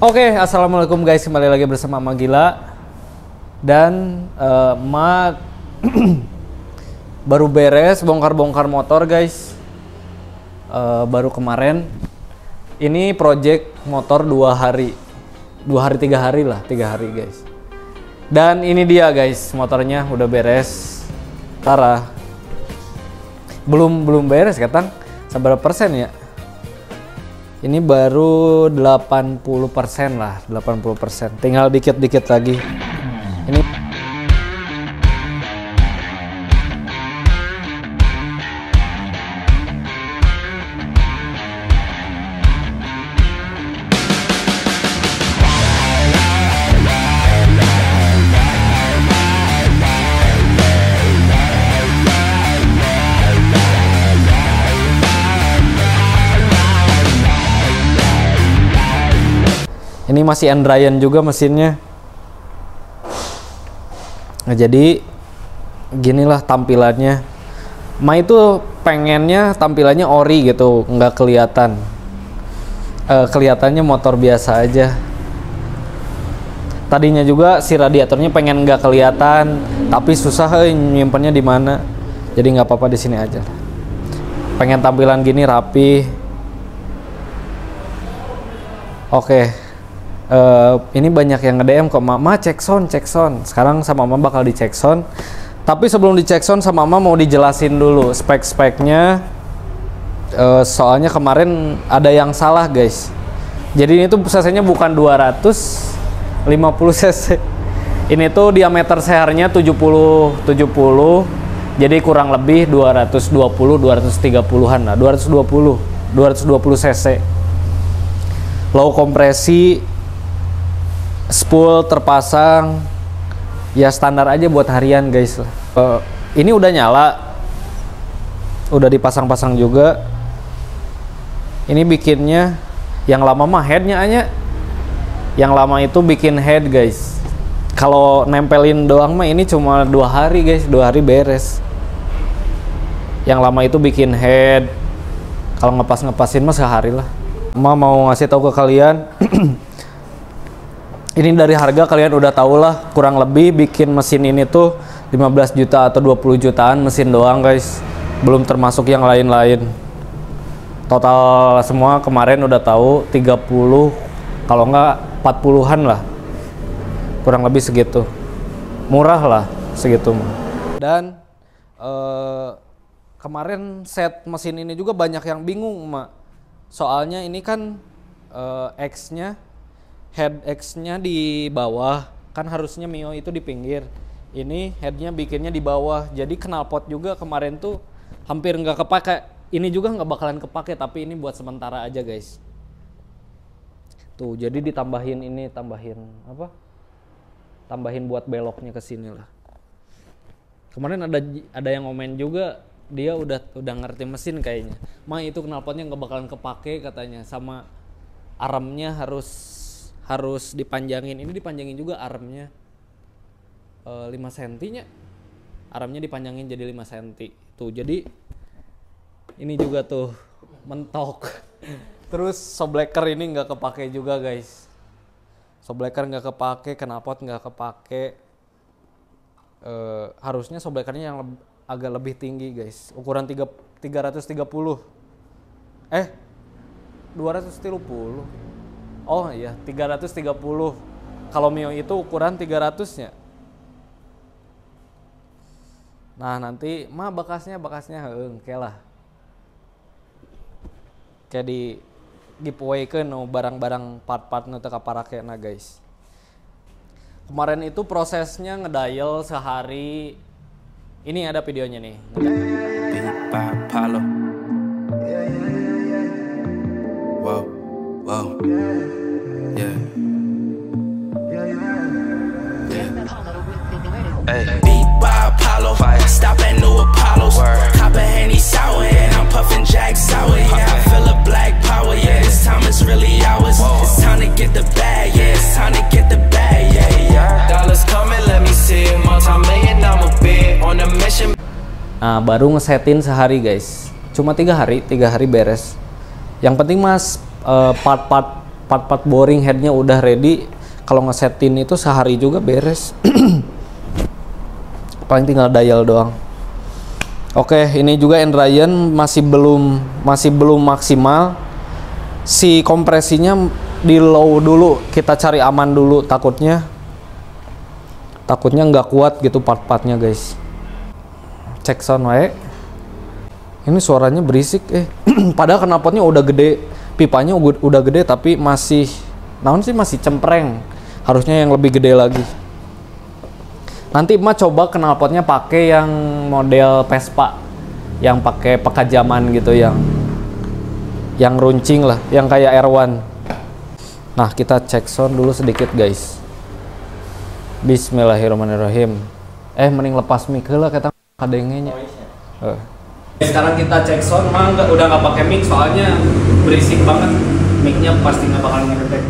Oke, assalamualaikum guys, kembali lagi bersama Magila dan eh, Ma baru beres bongkar-bongkar motor guys, Eh, baru kemarin. Ini project motor dua hari, dua hari tiga hari lah, tiga hari guys. Dan ini dia guys, motornya udah beres. Tara, belum belum beres katang, seberapa persen ya? Ini baru 80% lah, 80%. Tinggal dikit-dikit lagi. Ini masih Andrian juga mesinnya. Nah, jadi ginilah tampilannya. Ma itu pengennya tampilannya ori gitu, nggak kelihatan. Eh, kelihatannya motor biasa aja. Tadinya juga si radiatornya pengen nggak kelihatan, tapi susah eh, nyimpennya di mana. Jadi nggak apa-apa di sini aja. Pengen tampilan gini rapi. Oke. Eh, ini banyak yang nge-DM kok Mama cek sound, cek sound. Sekarang sama Mama bakal dicek sound. Tapi sebelum dicek sound sama Mama mau dijelasin dulu spek-speknya. Eh, soalnya kemarin ada yang salah guys. Jadi ini tuh cc-nya bukan 250 cc. Ini tuh diameter sehernya 70 70. Jadi kurang lebih 220 230-an lah, 220 220 cc. Low kompresi spool terpasang. Ya standar aja buat harian guys. Eh, ini udah nyala. Udah dipasang-pasang juga. Ini bikinnya yang lama mah headnya aja yang lama itu bikin head guys. Kalau nempelin doang mah ini cuma dua hari guys. Dua hari beres. Yang lama itu bikin head. Kalau ngepas-ngepasin mah sehari lah. Ma mau ngasih tahu ke kalian ini dari harga kalian udah tau lah kurang lebih bikin mesin ini tuh 15 juta atau 20 jutaan mesin doang guys. Belum termasuk yang lain-lain. Total semua kemarin udah tahu 30 kalau enggak 40-an lah. Kurang lebih segitu. Murah lah segitu. Dan eh, kemarin set mesin ini juga banyak yang bingung mak. Soalnya ini kan eh, X-nya head X-nya di bawah kan harusnya Mio itu di pinggir. Ini headnya bikinnya di bawah. Jadi knalpot juga kemarin tuh hampir nggak kepake. Ini juga nggak bakalan kepake tapi ini buat sementara aja guys. Tuh jadi ditambahin ini tambahin apa? Tambahin buat beloknya ke sini lah. Kemarin ada ada yang ngomen juga dia udah udah ngerti mesin kayaknya. Ma itu knalpotnya nggak bakalan kepake katanya. Sama armnya harus harus dipanjangin. Ini dipanjangin juga armnya. Eh, 5 cm nya armnya dipanjangin jadi 5 cm tuh. Jadi ini juga tuh mentok. Terus sobleker ini nggak kepake juga guys. Sobleker nggak kepake knalpot nggak kepake. Eh, harusnya soblekernya yang leb- agak lebih tinggi guys. Ukuran 3, 330 eh 230 oh iya 330 kalau Mio itu ukuran 300 nya nah nanti mah bekasnya bekasnya heung ke lah. Kayak di giveaway ke no barang-barang part-part nu teu kaparake na guys. Kemarin itu prosesnya ngedial sehari. Ini ada videonya nih Nah, baru ngesetin sehari guys. Cuma tiga hari, tiga hari beres. Yang penting mas eh, part-part part-part boring headnya udah ready. Kalau ngesetin itu sehari juga beres. Paling tinggal dial doang. Oke ini juga end Ryan masih belum masih belum maksimal. Si kompresinya di low dulu. Kita cari aman dulu takutnya. Takutnya nggak kuat gitu part-partnya guys cek sound wae. Ini suaranya berisik eh. Padahal knalpotnya udah gede pipanya udah gede tapi masih naon sih masih cempreng. Harusnya yang lebih gede lagi. Nanti emak coba knalpotnya pakai yang model Vespa yang pakai pekajaman gitu yang yang runcing lah yang kayak R1 nah kita cek sound dulu sedikit guys. Bismillahirrahmanirrahim. Eh mending lepas mic. Lah kata kadengnya Eh. Sekarang kita cek sound, mah nggak udah nggak pakai mic soalnya berisik banget. Micnya pasti nggak bakal ngedetek.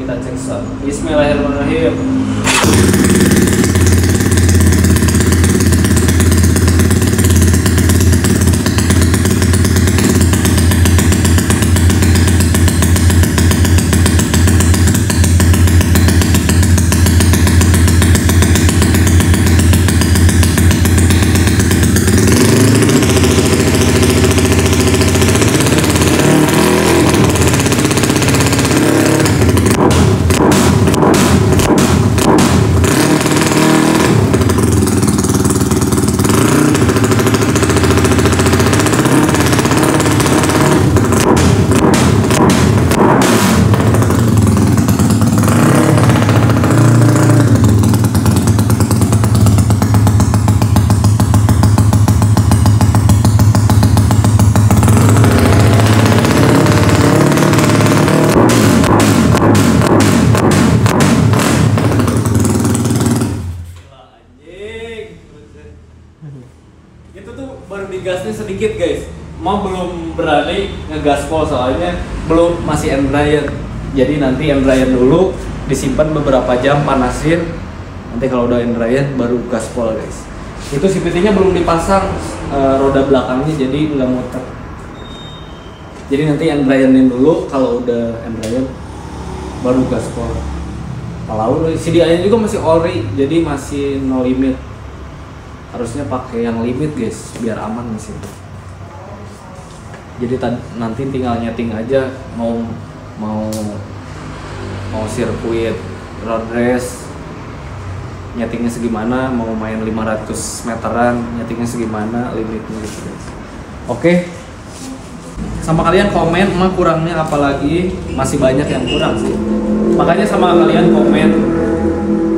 Kita cek sound. Bismillahirrahmanirrahim. Sedikit guys. Mau belum berani ngegaspol soalnya belum masih dryer jadi nanti dryer dulu disimpan beberapa jam panasin. Nanti kalau udah dryer baru gaspol guys. Itu CVT nya belum dipasang eh, roda belakangnya jadi nggak muter. Jadi nanti end dryerin dulu kalau udah dryer baru gaspol. Kalau CDI nya juga masih ori jadi masih no limit. Harusnya pakai yang limit guys biar aman mesin jadi nanti tinggal nyeting aja mau mau mau sirkuit road race nyetingnya segimana mau main 500 meteran nyetingnya segimana limitnya gitu oke? Sama kalian komen emang kurangnya apa lagi? Masih banyak yang kurang sih. Makanya sama kalian komen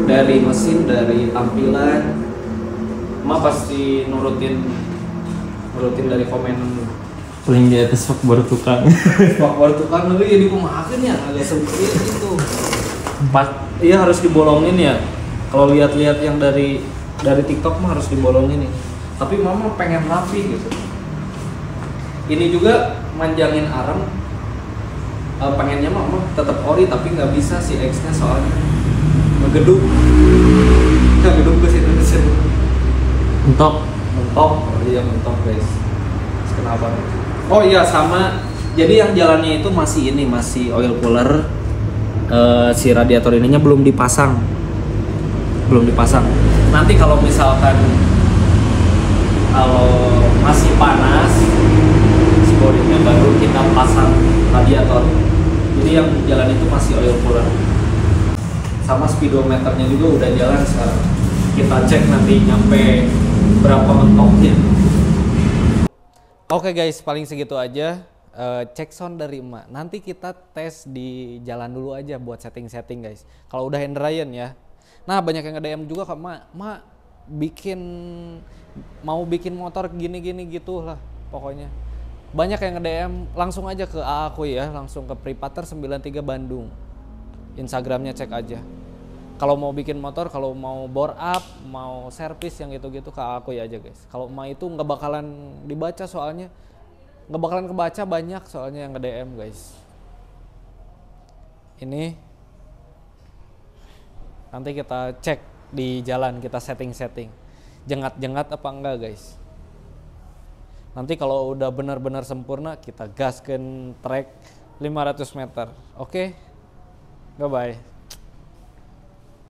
dari mesin dari tampilan. Emak pasti nurutin nurutin dari komen paling di atas fuck baru tukang. Pak baru tukang lu jadi kumahakeun ya agak sempit itu pas iya harus dibolongin ya. Kalau lihat-lihat yang dari dari TikTok mah harus dibolongin nih tapi mama pengen rapi gitu. Ini juga manjangin arem Eh, pengennya mama tetap ori tapi nggak bisa si X nya soalnya. Ngegeduk. Ngegeduk ke situ ke situ. Mentok. Mentok oh iya mentok guys. Kenapa? nih? Oh iya sama. Jadi yang jalannya itu masih ini masih oil cooler. Eh, si radiator ininya belum dipasang. Belum dipasang. Nanti kalau misalkan kalau masih panas si baru kita pasang radiator. Jadi yang jalan itu masih oil cooler. Sama speedometernya juga udah jalan sekarang. Kita cek nanti nyampe berapa mentoknya Oke guys, paling segitu aja. Eh, cek sound dari emak. Nanti kita tes di jalan dulu aja buat setting-setting guys. Kalau udah hand ya. Nah banyak yang nge-DM juga ke emak. Emak bikin mau bikin motor gini-gini gitu lah pokoknya. Banyak yang nge-DM langsung aja ke aku ya, langsung ke Pripater 93 Bandung. Instagramnya cek aja. Kalau mau bikin motor, kalau mau bore up, mau servis yang gitu-gitu ke aku ya aja guys. Kalau emak itu nggak bakalan dibaca soalnya nggak bakalan kebaca banyak soalnya yang nge-DM guys. Ini nanti kita cek di jalan, kita setting-setting. Jengat-jengat apa enggak guys? Nanti kalau udah benar-benar sempurna kita gaskan track 500 meter. Oke. Bye bye.